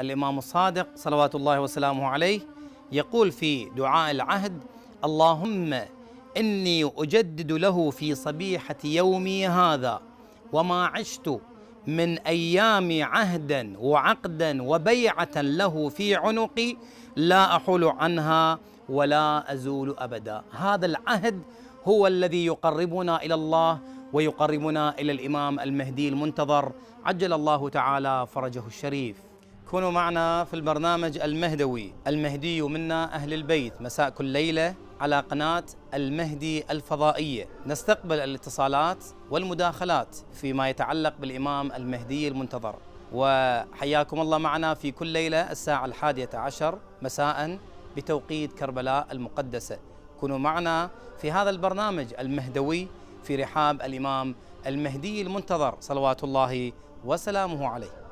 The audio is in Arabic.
الإمام الصادق صلوات الله وسلامه عليه يقول في دعاء العهد اللهم إني أجدد له في صبيحة يومي هذا وما عشت من أيام عهدا وعقدا وبيعة له في عنقي لا أحول عنها ولا أزول أبدا. هذا العهد هو الذي يقربنا إلى الله ويقربنا إلى الإمام المهدي المنتظر. عجل الله تعالى فرجه الشريف. كونوا معنا في البرنامج المهدوي المهدي منا أهل البيت. مساء كل ليلة على قناة المهدي الفضائية. نستقبل الاتصالات والمداخلات فيما يتعلق بالإمام المهدي المنتظر. وحياكم الله معنا في كل ليلة الساعة الحادية عشر مساء بتوقيت كربلاء المقدسة. كونوا معنا في هذا البرنامج المهدوي في رحاب الإمام المهدي المنتظر. صلوات الله وسلامه عليه.